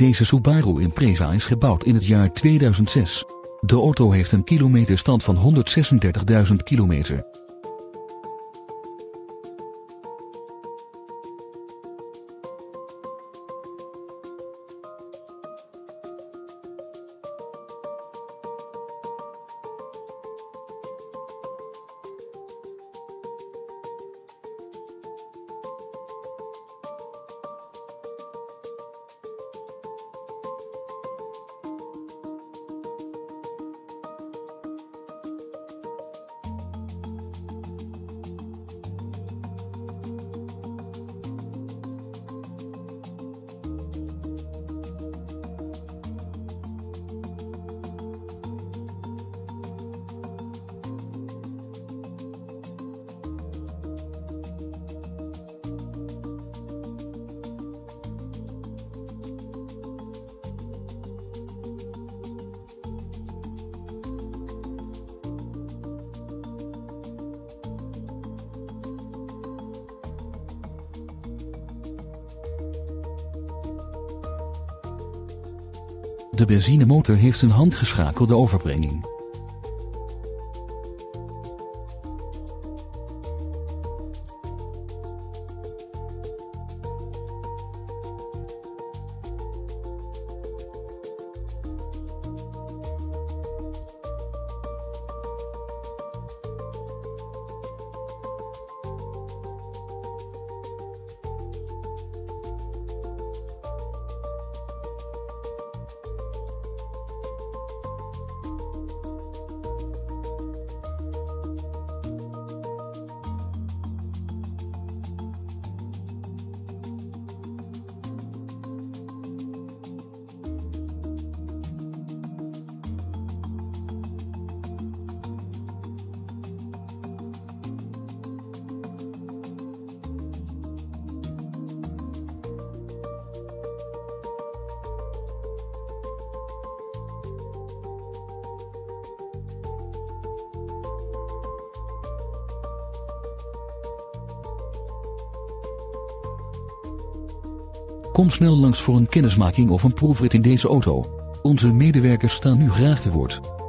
Deze Subaru Impreza is gebouwd in het jaar 2006. De auto heeft een kilometerstand van 136.000 kilometer. De benzinemotor heeft een handgeschakelde overbrenging. Kom snel langs voor een kennismaking of een proefrit in deze auto. Onze medewerkers staan nu graag te woord.